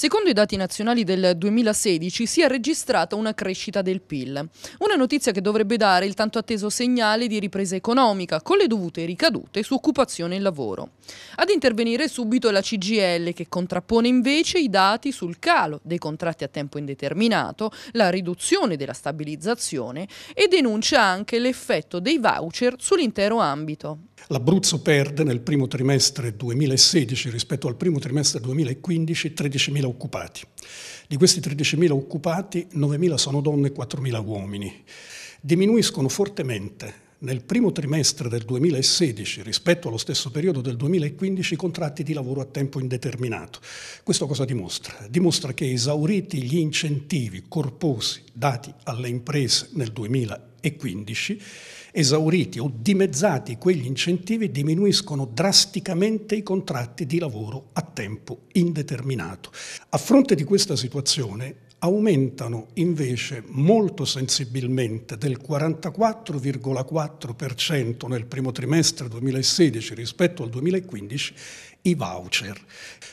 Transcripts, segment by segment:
Secondo i dati nazionali del 2016 si è registrata una crescita del PIL, una notizia che dovrebbe dare il tanto atteso segnale di ripresa economica con le dovute ricadute su occupazione e lavoro. Ad intervenire subito è la CGL che contrappone invece i dati sul calo dei contratti a tempo indeterminato, la riduzione della stabilizzazione e denuncia anche l'effetto dei voucher sull'intero ambito. L'Abruzzo perde nel primo trimestre 2016 rispetto al primo trimestre 2015 13.000 occupati. Di questi 13.000 occupati 9.000 sono donne e 4.000 uomini. Diminuiscono fortemente nel primo trimestre del 2016 rispetto allo stesso periodo del 2015 i contratti di lavoro a tempo indeterminato. Questo cosa dimostra? Dimostra che esauriti gli incentivi corposi dati alle imprese nel 2015, esauriti o dimezzati quegli incentivi diminuiscono drasticamente i contratti di lavoro a tempo indeterminato. A fronte di questa situazione aumentano invece molto sensibilmente del 44,4% nel primo trimestre 2016 rispetto al 2015 i voucher.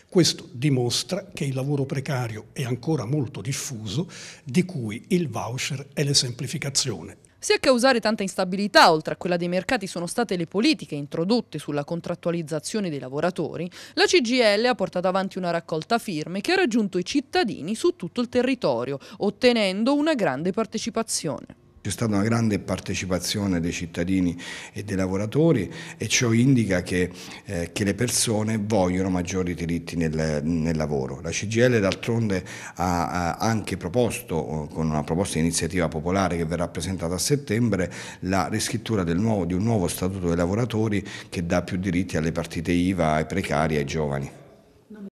Questo dimostra che il lavoro precario è ancora molto diffuso, di cui il voucher è l'esemplificazione. Se a causare tanta instabilità, oltre a quella dei mercati, sono state le politiche introdotte sulla contrattualizzazione dei lavoratori, la CGL ha portato avanti una raccolta firme che ha raggiunto i cittadini su tutto il territorio, ottenendo una grande partecipazione. C'è stata una grande partecipazione dei cittadini e dei lavoratori e ciò indica che, eh, che le persone vogliono maggiori diritti nel, nel lavoro. La CGL d'altronde ha, ha, anche proposto, con una proposta di iniziativa popolare che verrà presentata a settembre, la riscrittura nuovo, di un nuovo statuto dei lavoratori che dà più diritti alle partite IVA, ai precari ai giovani.